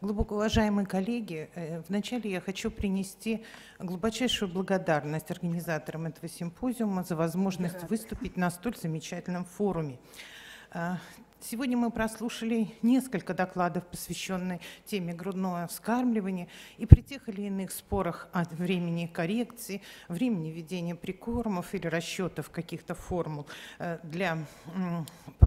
Глубоко уважаемые коллеги, э, вначале я хочу принести глубочайшую благодарность организаторам этого симпозиума за возможность выступить на столь замечательном форуме. Сегодня мы прослушали несколько докладов, посвященных теме грудного вскармливания. И при тех или иных спорах о времени коррекции, времени введения прикормов или расчетов каких-то формул э, для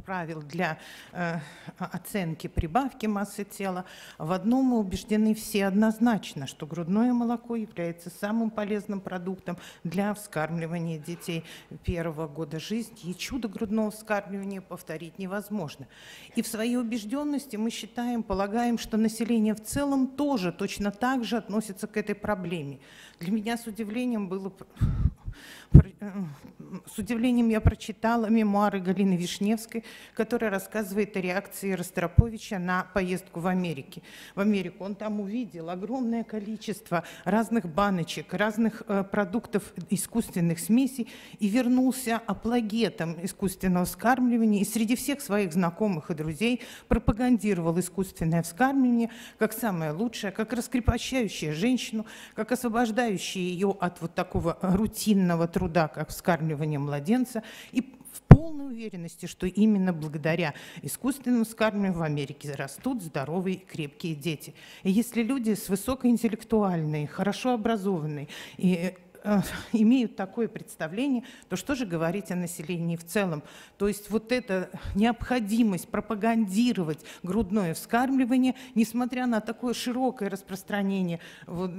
правил для э, оценки прибавки массы тела, в одном мы убеждены все однозначно, что грудное молоко является самым полезным продуктом для вскармливания детей первого года жизни. И чудо грудного вскармливания повторить невозможно невозможно. И в своей убежденности мы считаем, полагаем, что население в целом тоже точно так же относится к этой проблеме. Для меня с удивлением было с удивлением я прочитала мемуары Галины Вишневской, которая рассказывает о реакции Ростроповича на поездку в Америке. В Америку он там увидел огромное количество разных баночек, разных э, продуктов искусственных смесей и вернулся апологетом искусственного вскармливания. И среди всех своих знакомых и друзей пропагандировал искусственное вскармливание как самое лучшее, как раскрепощающее женщину, как освобождающее ее от вот такого рутинного труда труда, как вскармливание младенца, и в полной уверенности, что именно благодаря искусственному вскармливанию в Америке растут здоровые и крепкие дети. И если люди с высокоинтеллектуальной, хорошо образованной и Э, имеют такое представление, то что же говорить о населении в целом? То есть вот эта необходимость пропагандировать грудное вскармливание, несмотря на такое широкое распространение вот,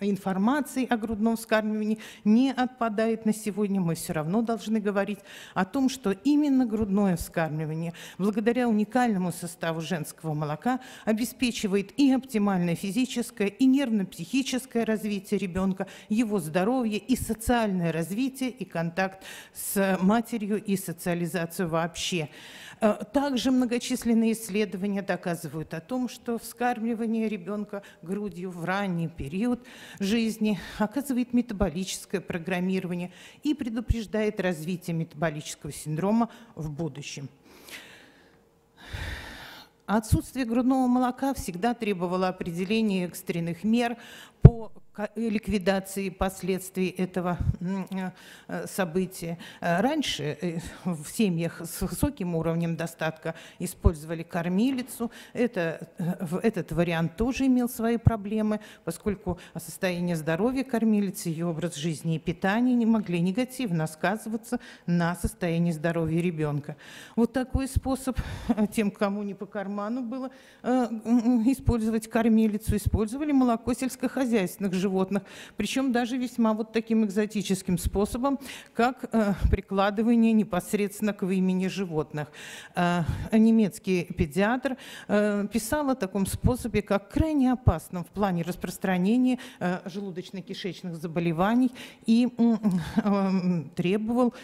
информации о грудном вскармливании, не отпадает на сегодня. Мы все равно должны говорить о том, что именно грудное вскармливание, благодаря уникальному составу женского молока, обеспечивает и оптимальное физическое, и нервно-психическое развитие ребенка, его здоровье, здоровье и социальное развитие, и контакт с матерью, и социализацию вообще. Э, также многочисленные исследования доказывают о том, что вскармливание ребенка грудью в ранний период жизни оказывает метаболическое программирование и предупреждает развитие метаболического синдрома в будущем. Отсутствие грудного молока всегда требовало определения экстренных мер по ликвидации последствий этого э, события. Э, раньше э, в семьях с высоким уровнем достатка использовали кормилицу. Это, этот вариант тоже имел свои проблемы, поскольку состояние здоровья кормилицы, ее образ жизни и питания не могли негативно сказываться на состоянии здоровья ребенка. Вот такой способ тем, кому не по карману было использовать кормилицу, использовали молоко сельскохозяйственных животных животных, причем даже весьма вот таким экзотическим способом, как э, прикладывание непосредственно к имени животных. Э, немецкий педиатр э, писал о таком способе, как крайне опасном в плане распространения желудочно-кишечных заболеваний и требовал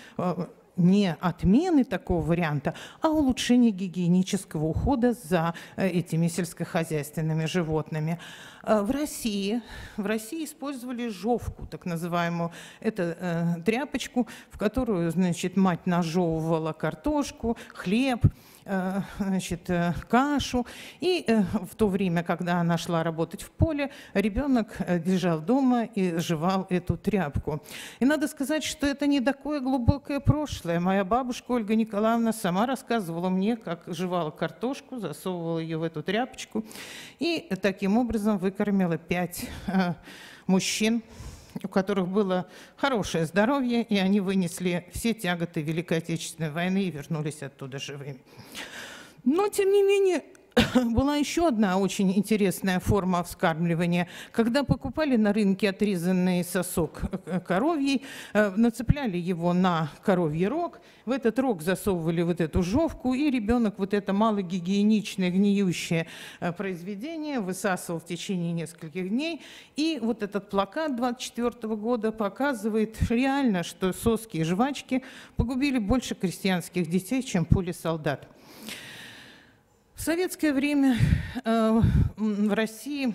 не отмены такого варианта, а улучшение гигиенического ухода за э, этими сельскохозяйственными животными. Э, в России, в России использовали жовку, так называемую, это э, тряпочку, в которую, значит, мать нажевывала картошку, хлеб, значит, э, кашу. И э, в то время, когда она шла работать в поле, ребенок лежал дома и жевал эту тряпку. И надо сказать, что это не такое глубокое прошлое. Моя бабушка Ольга Николаевна сама рассказывала мне, как жевала картошку, засовывала ее в эту тряпочку и таким образом выкормила пять мужчин у которых было хорошее здоровье, и они вынесли все тяготы Великой Отечественной войны и вернулись оттуда живыми. Но, тем не менее, была еще одна очень интересная форма вскармливания. Когда покупали на рынке отрезанный сосок э, коровьей, э, нацепляли его на коровий рог, в этот рог засовывали вот эту жовку, и ребенок вот это малогигиеничное, гниющее э, произведение высасывал в течение нескольких дней. И вот этот плакат 24 года показывает реально, что соски и жвачки погубили больше крестьянских детей, чем пули солдат. В советское время э, в России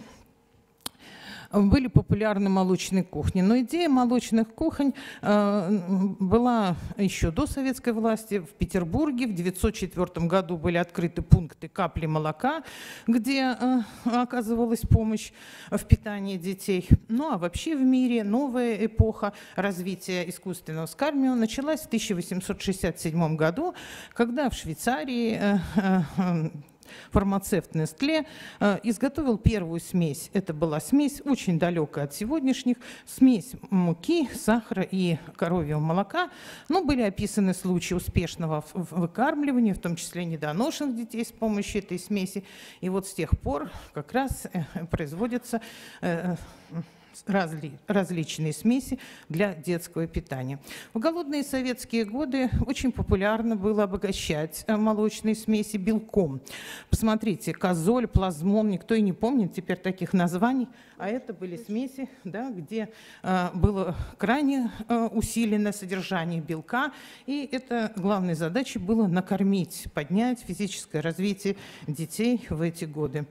были популярны молочные кухни. Но идея молочных кухонь э, была еще до советской власти. В Петербурге в 1904 году были открыты пункты капли молока, где э, оказывалась помощь в питании детей. Ну а вообще в мире новая эпоха развития искусственного скармио началась в 1867 году, когда в Швейцарии э, фармацевт Нестле, э, изготовил первую смесь. Это была смесь очень далекая от сегодняшних, смесь муки, сахара и коровьего молока. Но были описаны случаи успешного выкармливания, в том числе недоношенных детей с помощью этой смеси. И вот с тех пор как раз э, производятся э, разли, различные смеси для детского питания. В голодные советские годы очень популярно было обогащать э, молочные смеси белком. Посмотрите, козоль, плазмон, никто и не помнит теперь таких названий, а это были смеси, да, где э, было крайне э, усиленное содержание белка, и это главной задачей было накормить, поднять физическое развитие детей в эти годы.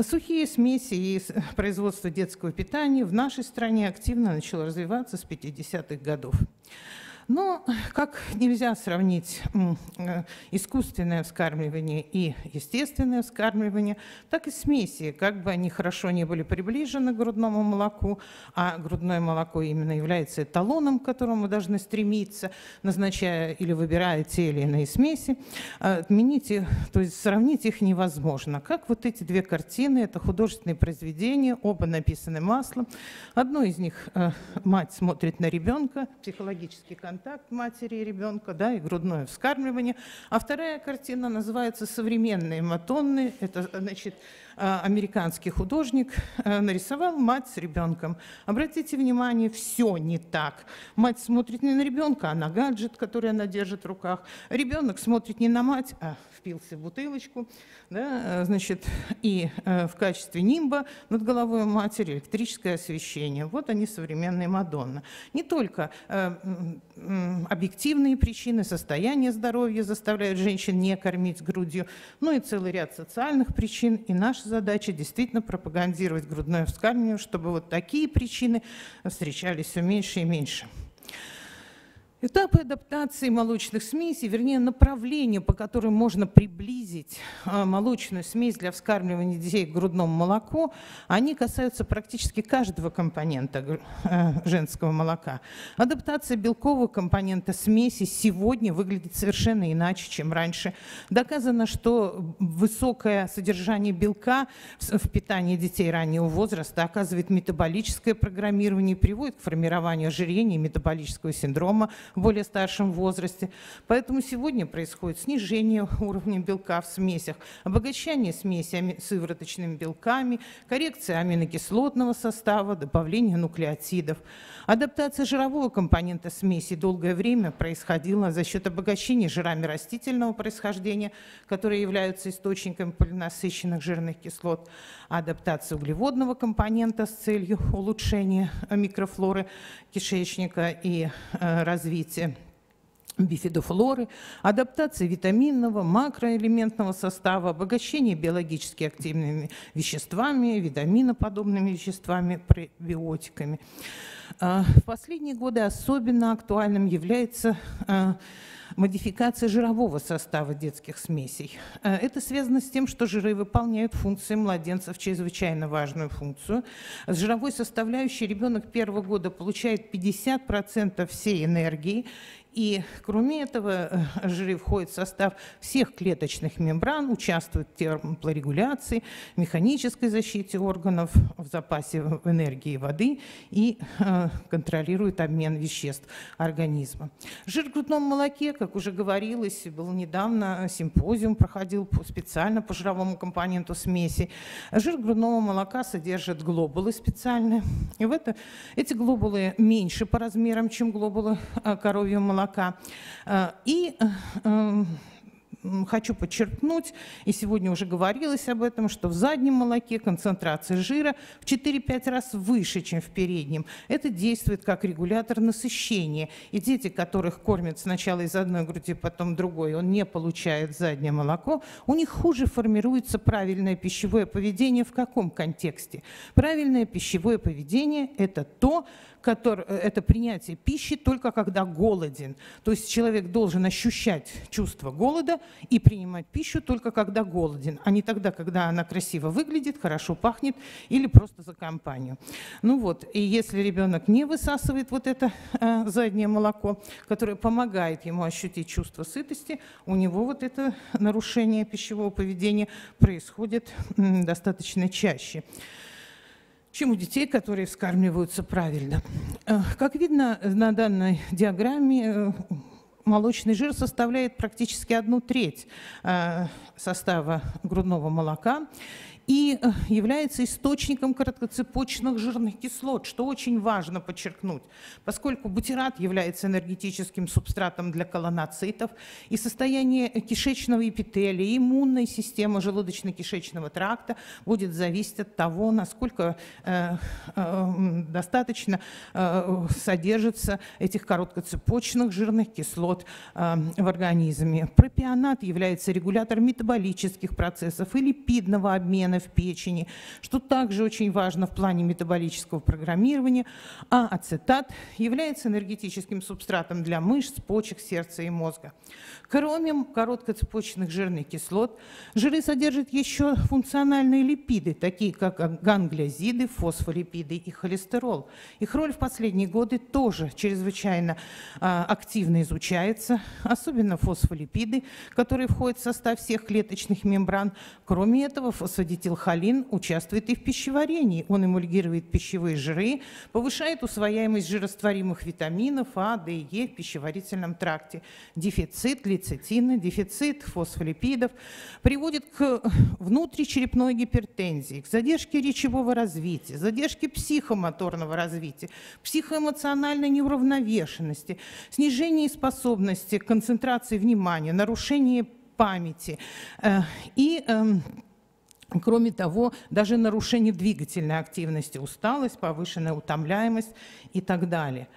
Сухие смеси и производство детского питания в нашей стране активно начало развиваться с 50-х годов. Но как нельзя сравнить э, искусственное вскармливание и естественное вскармливание, так и смеси, как бы они хорошо не были приближены к грудному молоку, а грудное молоко именно является эталоном, к которому должны стремиться, назначая или выбирая те или иные смеси, а отменить их, то есть сравнить их невозможно. Как вот эти две картины, это художественные произведения, оба написаны маслом. Одно из них э, мать смотрит на ребенка, психологический контакт, контакт матери и ребенка, да, и грудное вскармливание. А вторая картина называется «Современные матонны». Это, значит, а, американский художник э, нарисовал мать с ребенком. Обратите внимание, все не так. Мать смотрит не на ребенка, а на гаджет, который она держит в руках. Ребенок смотрит не на мать, а впился в бутылочку. Да, э, значит, и э, в качестве нимба над головой матери электрическое освещение. Вот они, современные Мадонна. Не только объективные причины, состояние здоровья заставляют женщин не кормить грудью, но и целый ряд социальных причин. И наша задача действительно пропагандировать грудное вскармливание, чтобы вот такие причины встречались все меньше и меньше. Этапы адаптации молочных смесей, вернее, направления, по которым можно приблизить а, молочную смесь для вскармливания детей к грудному молоку, они касаются практически каждого компонента э, женского молока. Адаптация белкового компонента смеси сегодня выглядит совершенно иначе, чем раньше. Доказано, что высокое содержание белка в питании детей раннего возраста оказывает метаболическое программирование и приводит к формированию ожирения и метаболического синдрома, в более старшем возрасте. Поэтому сегодня происходит снижение уровня белка в смесях, обогащение смеси сывороточными белками, коррекция аминокислотного состава, добавление нуклеотидов. Адаптация жирового компонента смеси долгое время происходила за счет обогащения жирами растительного происхождения, которые являются источником полинасыщенных жирных кислот, адаптация углеводного компонента с целью улучшения микрофлоры кишечника и э, развития бифидофлоры, адаптация витаминного, макроэлементного состава, обогащение биологически активными веществами, витаминоподобными веществами, пребиотиками. А, в последние годы особенно актуальным является а, модификация жирового состава детских смесей. А, это связано с тем, что жиры выполняют функции младенцев, чрезвычайно важную функцию. С жировой составляющей ребенок первого года получает 50% всей энергии и кроме этого, э, жиры входят в состав всех клеточных мембран, участвуют в терморегуляции, механической защите органов, в запасе энергии воды и э, контролируют обмен веществ организма. Жир в грудном молоке, как уже говорилось, был недавно симпозиум, проходил специально по жировому компоненту смеси. Жир грудного молока содержит глобулы специальные. И в это, эти глобулы меньше по размерам, чем глобулы э, коровьего молока молока. Э, и э, хочу подчеркнуть, и сегодня уже говорилось об этом, что в заднем молоке концентрация жира в 4-5 раз выше, чем в переднем. Это действует как регулятор насыщения. И дети, которых кормят сначала из одной груди, потом другой, он не получает заднее молоко, у них хуже формируется правильное пищевое поведение. В каком контексте? Правильное пищевое поведение – это то, который, э, это принятие пищи только когда голоден. То есть человек должен ощущать чувство голода и принимать пищу только когда голоден, а не тогда, когда она красиво выглядит, хорошо пахнет или просто за компанию. Ну вот, и если ребенок не высасывает вот это э, заднее молоко, которое помогает ему ощутить чувство сытости, у него вот это нарушение пищевого поведения происходит м, достаточно чаще чем у детей, которые вскармливаются правильно. Э, как видно на данной диаграмме, э, молочный жир составляет практически одну треть э, состава грудного молока и э, является источником короткоцепочных жирных кислот, что очень важно подчеркнуть, поскольку бутират является энергетическим субстратом для колоноцитов, и состояние кишечного эпителия, иммунной системы желудочно-кишечного тракта будет зависеть от того, насколько э, э, достаточно э, содержится этих короткоцепочных жирных кислот э, в организме. Пропионат является регулятором метаболических процессов и липидного обмена, обмена в печени, что также очень важно в плане метаболического программирования, а ацетат является энергетическим субстратом для мышц, почек, сердца и мозга. Кроме короткоцепочных жирных кислот, жиры содержат еще функциональные липиды, такие как ганглиозиды, фосфолипиды и холестерол. Их роль в последние годы тоже чрезвычайно а, активно изучается, особенно фосфолипиды, которые входят в состав всех клеточных мембран. Кроме этого, фосфодиетин Метилхолин участвует и в пищеварении. Он эмульгирует пищевые жиры, повышает усвояемость жирорастворимых витаминов А, Д и Е в пищеварительном тракте. Дефицит лецитина, дефицит фосфолипидов приводит к внутричерепной гипертензии, к задержке речевого развития, задержке психомоторного развития, психоэмоциональной неуравновешенности, снижении способности к концентрации внимания, нарушении памяти э, и эм, Кроме того, даже нарушение двигательной активности, усталость, повышенная утомляемость и так далее.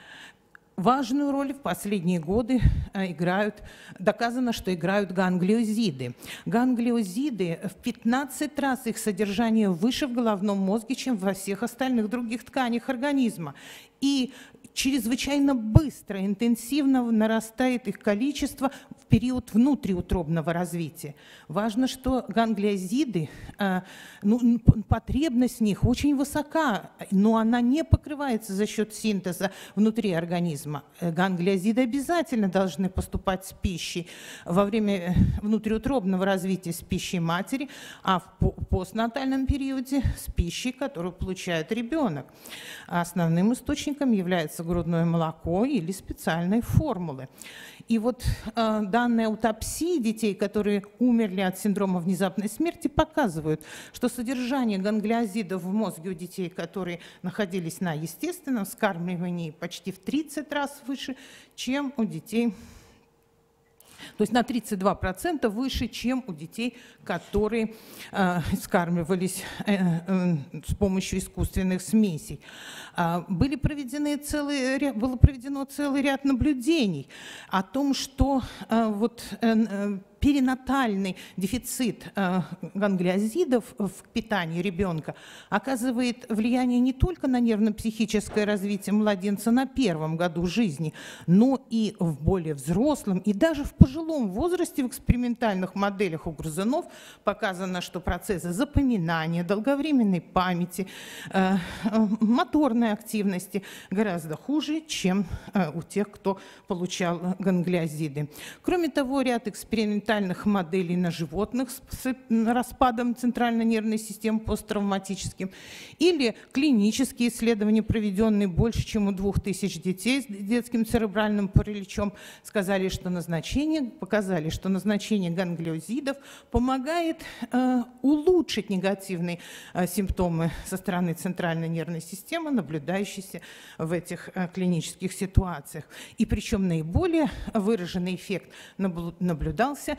Важную роль в последние годы э, играют, доказано, что играют ганглиозиды. Ганглиозиды в 15 раз их содержание выше в головном мозге, чем во всех остальных других тканях организма. И чрезвычайно быстро, интенсивно нарастает их количество в период внутриутробного развития. Важно, что ганглиозиды, а, ну, потребность в них очень высока, но она не покрывается за счет синтеза внутри организма. Э, ганглиозиды обязательно должны поступать с пищей во время э, внутриутробного развития с пищей матери, а в постнатальном периоде с пищей, которую получает ребенок. Основным источником является грудное молоко или специальные формулы. И вот э, данные аутопсии детей, которые умерли от синдрома внезапной смерти, показывают, что содержание ганглиозидов в мозге у детей, которые находились на естественном скармливании, почти в 30 раз выше, чем у детей то есть на 32% выше, чем у детей, которые э, скармливались э, э, с помощью искусственных смесей. Э, были проведены целый, было проведено целый ряд наблюдений о том, что э, вот, э, перинатальный дефицит э, ганглиозидов в питании ребенка оказывает влияние не только на нервно-психическое развитие младенца на первом году жизни, но и в более взрослом и даже в пожилом возрасте в экспериментальных моделях у грызунов показано, что процессы запоминания, долговременной памяти, э, э, моторной активности гораздо хуже, чем у тех, кто получал ганглиозиды. Кроме того, ряд экспериментальных экспериментальных моделей на животных с распадом центральной нервной системы посттравматическим, или клинические исследования, проведенные больше, чем у двух тысяч детей с детским церебральным параличом, сказали, что назначение, показали, что назначение ганглиозидов помогает э, улучшить негативные э, симптомы со стороны центральной нервной системы, наблюдающиеся в этих э, клинических ситуациях. И причем наиболее выраженный эффект наблюдался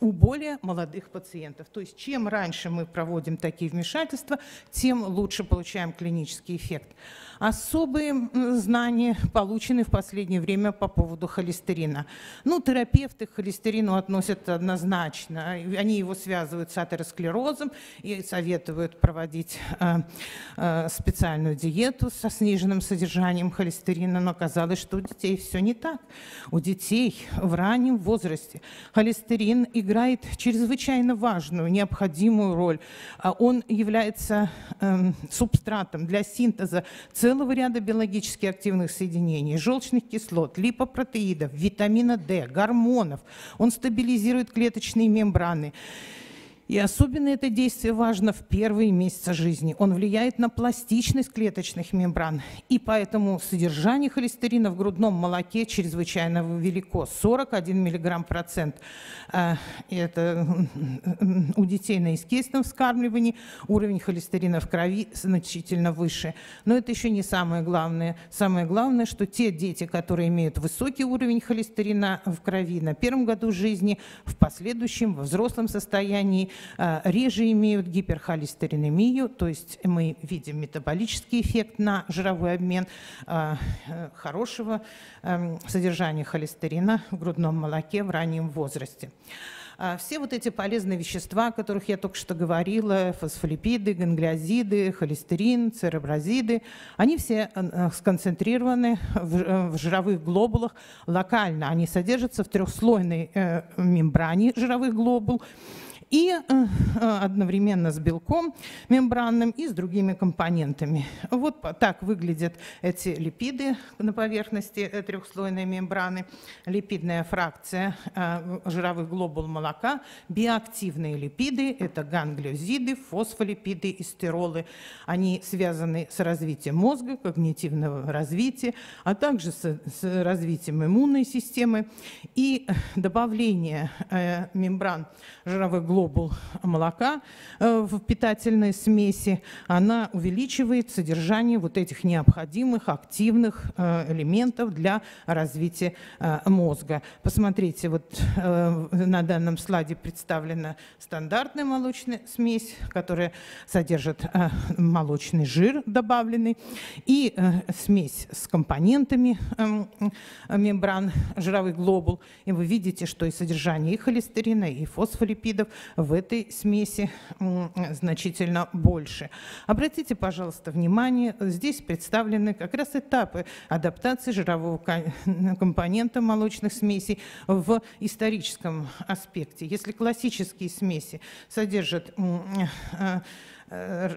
у более молодых пациентов. То есть чем раньше мы проводим такие вмешательства, тем лучше получаем клинический эффект. Особые знания получены в последнее время по поводу холестерина. Ну, терапевты к холестерину относят однозначно. Они его связывают с атеросклерозом и советуют проводить э, э, специальную диету со сниженным содержанием холестерина, но оказалось, что у детей все не так. У детей в раннем возрасте холестерин играет чрезвычайно важную, необходимую роль. А он является э, субстратом для синтеза целого ряда биологически активных соединений, желчных кислот, липопротеидов, витамина D, гормонов. Он стабилизирует клеточные мембраны. И особенно это действие важно в первые месяцы жизни. Он влияет на пластичность клеточных мембран. И поэтому содержание холестерина в грудном молоке чрезвычайно велико. 41 миллиграмм процент. Э, это у детей на естественном вскармливании уровень холестерина в крови значительно выше. Но это еще не самое главное. Самое главное, что те дети, которые имеют высокий уровень холестерина в крови на первом году жизни, в последующем, во взрослом состоянии, реже имеют гиперхолестеринемию, то есть мы видим метаболический эффект на жировой обмен э, э, хорошего эм, содержания холестерина в грудном молоке в раннем возрасте. Все вот эти полезные вещества, о которых я только что говорила, фосфолипиды, ганглиозиды, холестерин, церебразиды, они все сконцентрированы в жировых глобулах локально. Они содержатся в трехслойной мембране жировых глобул и э, э, одновременно с белком мембранным и с другими компонентами. Вот так выглядят эти липиды на поверхности э, трехслойной мембраны. Липидная фракция жировых глобул молока, биоактивные липиды – это ганглиозиды, фосфолипиды и стеролы. Они связаны с развитием мозга, когнитивного развития, а также с, с развитием иммунной системы. И добавление мембран жировых глобул глобул молока э, в питательной смеси, она увеличивает содержание вот этих необходимых активных э, элементов для развития э, мозга. Посмотрите, вот на данном слайде представлена стандартная молочная смесь, которая содержит молочный жир добавленный, и смесь с компонентами мембран жировых глобул. И вы видите, что и содержание и холестерина, и фосфолипидов в этой смеси значительно больше. Обратите, пожалуйста, внимание, здесь представлены как раз этапы адаптации жирового компонента молочных смесей в историческом аспекте. Если классические смеси содержат э, э,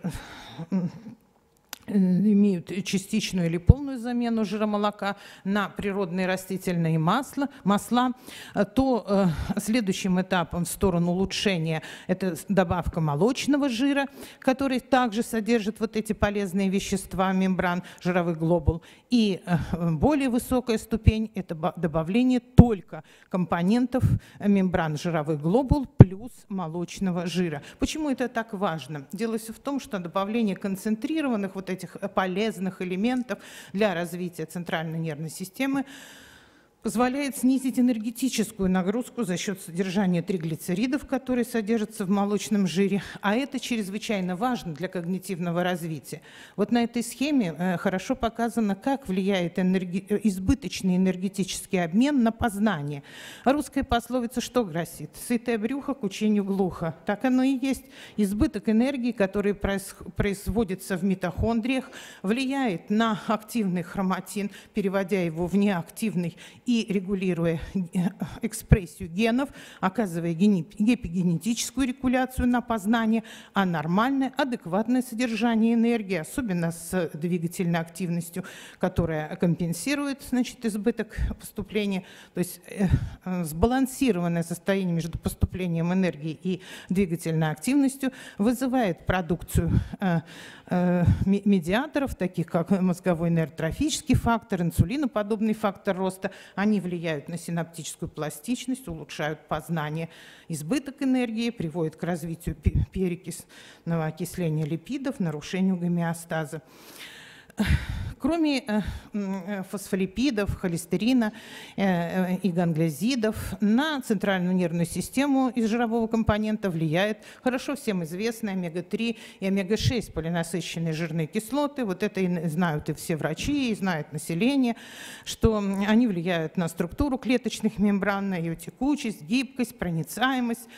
имеют частичную или полную замену жиромолока на природные растительные масла, масла, то э, следующим этапом в сторону улучшения это добавка молочного жира, который также содержит вот эти полезные вещества мембран жировых глобул. И э, более высокая ступень – это добавление только компонентов мембран жировых глобул плюс молочного жира. Почему это так важно? Дело все в том, что добавление концентрированных вот этих полезных элементов для развития центральной нервной системы позволяет снизить энергетическую нагрузку за счет содержания триглицеридов, которые содержатся в молочном жире, а это чрезвычайно важно для когнитивного развития. Вот на этой схеме э, хорошо показано, как влияет энерги... избыточный энергетический обмен на познание. Русская пословица что гласит? «Сытое брюхо к учению глухо». Так оно и есть. Избыток энергии, который производится в митохондриях, влияет на активный хроматин, переводя его в неактивный и регулируя экспрессию генов, оказывая гепигенетическую регуляцию на познание, а нормальное, адекватное содержание энергии, особенно с двигательной активностью, которая компенсирует значит, избыток поступления, то есть э, сбалансированное состояние между поступлением энергии и двигательной активностью вызывает продукцию э, э, медиаторов, таких как мозговой нейротрофический фактор, инсулиноподобный фактор роста, они влияют на синаптическую пластичность, улучшают познание. Избыток энергии приводит к развитию перекисного окисления липидов, нарушению гомеостаза. Кроме э, э, фосфолипидов, холестерина э, и ганглезидов, на центральную нервную систему из жирового компонента влияет хорошо всем известные омега-3 и омега-6 полинасыщенные жирные кислоты. Вот это и знают и все врачи, и знает население, что они влияют на структуру клеточных мембран, на ее текучесть, гибкость, проницаемость.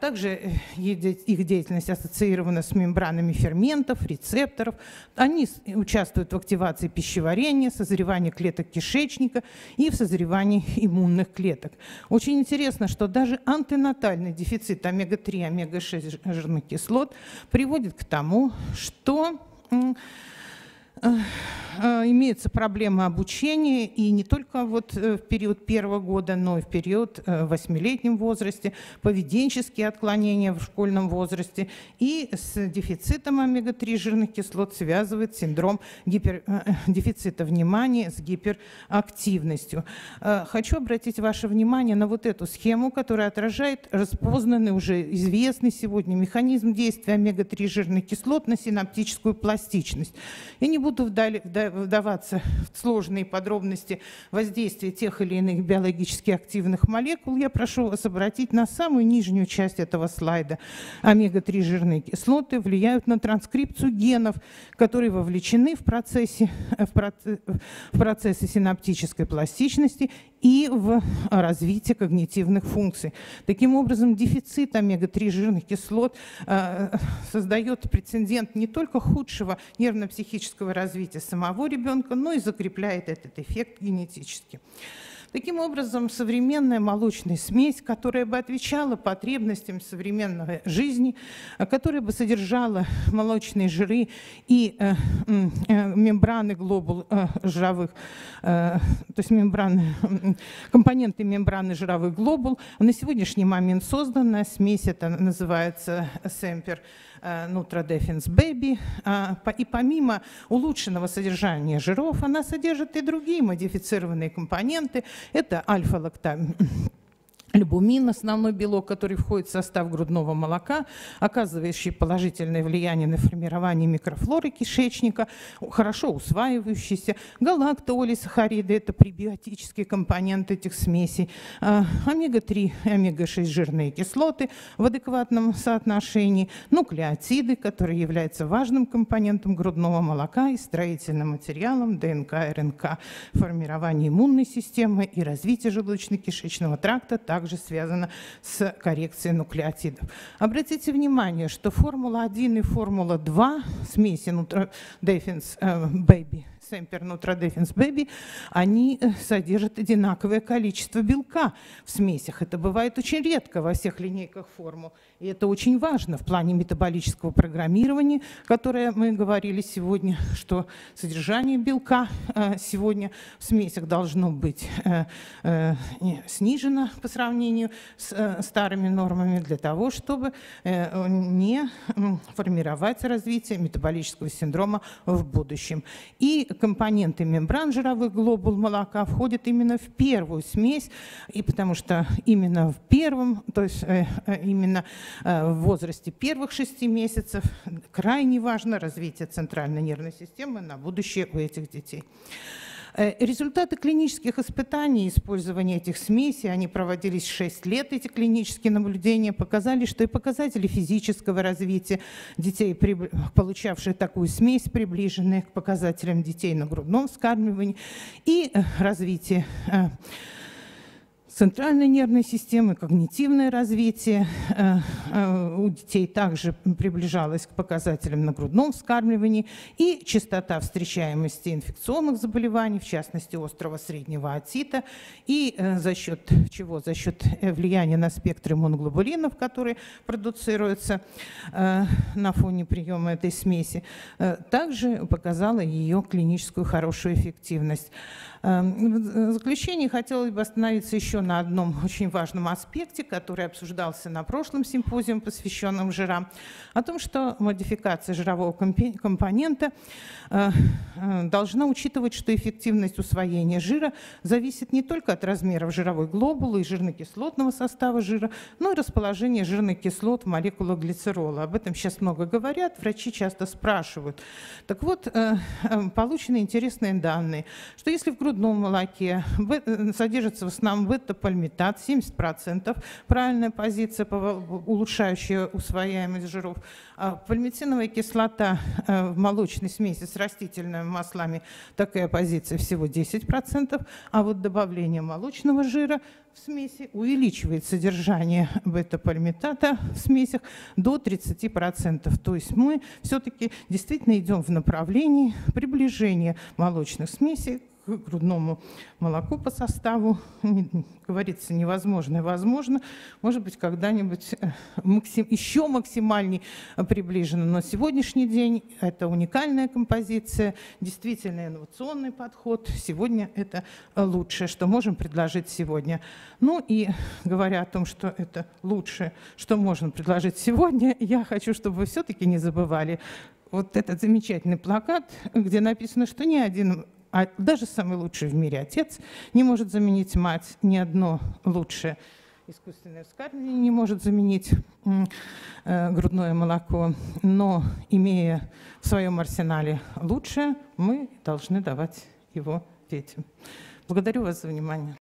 Также их деятельность ассоциирована с мембранами ферментов, рецепторов. Они участвуют в активации пищеварения, созревании клеток кишечника и в созревании иммунных клеток. Очень интересно, что даже антенатальный дефицит омега-3, омега-6 жирных кислот приводит к тому, что Э, имеется проблема обучения, и не только вот э, в период первого года, но и в период э, восьмилетнем возрасте, поведенческие отклонения в школьном возрасте. И с дефицитом омега-3 жирных кислот связывает синдром гипер, дефицита внимания с гиперактивностью. Хочу обратить ваше внимание на вот эту схему, которая отражает распознанный, уже известный сегодня механизм действия омега-3 жирных кислот на синаптическую пластичность. Я не буду вдали, вдаваться в сложные подробности воздействия тех или иных биологически активных молекул, я прошу вас обратить на самую нижнюю часть этого слайда. Омега-3 жирные кислоты влияют на транскрипцию генов, которые вовлечены в процессе, в процессе, в процессе синаптической пластичности и в развитие когнитивных функций. Таким образом, дефицит омега-3 жирных кислот э, создает прецедент не только худшего нервно-психического развития самого ребенка, но и закрепляет этот эффект генетически. Таким образом, современная молочная смесь, которая бы отвечала потребностям современной жизни, которая бы содержала молочные жиры и э, э, мембраны глобул э, жировых, э, то есть мембраны, компоненты мембраны жировых глобул, на сегодняшний момент созданная смесь, это называется Семпер, Nutra Defense Baby. И помимо улучшенного содержания жиров, она содержит и другие модифицированные компоненты. Это альфа-лактамин Альбумин – основной белок, который входит в состав грудного молока, оказывающий положительное влияние на формирование микрофлоры кишечника, хорошо усваивающийся. Галактоолисахариды – это пребиотические компоненты этих смесей. А, омега-3 и омега-6 жирные кислоты в адекватном соотношении. Нуклеотиды, которые являются важным компонентом грудного молока и строительным материалом ДНК, РНК, формирование иммунной системы и развитие желудочно-кишечного тракта, также связано с коррекцией нуклеотидов. Обратите внимание, что формула-1 и формула-2 смеси Defense э, Baby Semper Nutradefense Baby, они э, содержат одинаковое количество белка в смесях. Это бывает очень редко во всех линейках формул. И это очень важно в плане метаболического программирования, которое мы говорили сегодня, что содержание белка э, сегодня в смесях должно быть э, снижено по сравнению с старыми нормами для того, чтобы не формировать развитие метаболического синдрома в будущем. И компоненты мембран жировых глобул молока входят именно в первую смесь, и потому что именно в первом, то есть э, э, именно э, в возрасте первых шести месяцев крайне важно развитие центральной нервной системы на будущее у этих детей. Э, результаты клинических испытаний использования этих смесей, они проводились 6 лет, эти клинические наблюдения, показали, что и показатели физического развития детей, получавших такую смесь, приближены к показателям детей на грудном вскармливании, и э, развитие э, центральной нервной системы, когнитивное развитие э, э, у детей также приближалось к показателям на грудном вскармливании и частота встречаемости инфекционных заболеваний, в частности острого среднего отита, и э, за счет чего? За счет влияния на спектр иммуноглобулинов, которые продуцируются на фоне приема этой смеси, также показала ее клиническую хорошую эффективность. В заключение хотелось бы остановиться еще на одном очень важном аспекте, который обсуждался на прошлом симпозиуме, посвященном жирам, о том, что модификация жирового компонента э, э, должна учитывать, что эффективность усвоения жира зависит не только от размеров жировой глобулы и жирно-кислотного состава жира, но и расположения жирных кислот в молекулах глицерола. Об этом сейчас много говорят, врачи часто спрашивают. Так вот, э, получены интересные данные, что если в грудном молоке содержится в основном бета-пальмитат, 70%, правильная позиция, улучшающая усвояемость жиров. А пальмитиновая кислота э, в молочной смеси с растительными маслами, такая позиция всего 10%, а вот добавление молочного жира в смеси увеличивает содержание бета-пальмитата в смесях до 30%. То есть мы все-таки действительно идем в направлении приближения молочных смесей грудному молоку по составу. Говорится, невозможно возможно. Может быть, когда-нибудь э, максим, еще максимальней приближено. Но сегодняшний день это уникальная композиция, действительно инновационный подход. Сегодня это лучшее, что можем предложить сегодня. Ну и говоря о том, что это лучшее, что можно предложить сегодня, я хочу, чтобы вы все-таки не забывали вот этот замечательный плакат, где написано, что ни один а даже самый лучший в мире отец не может заменить мать, ни одно лучшее искусственное вскармливание не может заменить э, грудное молоко, но имея в своем арсенале лучшее, мы должны давать его детям. Благодарю вас за внимание.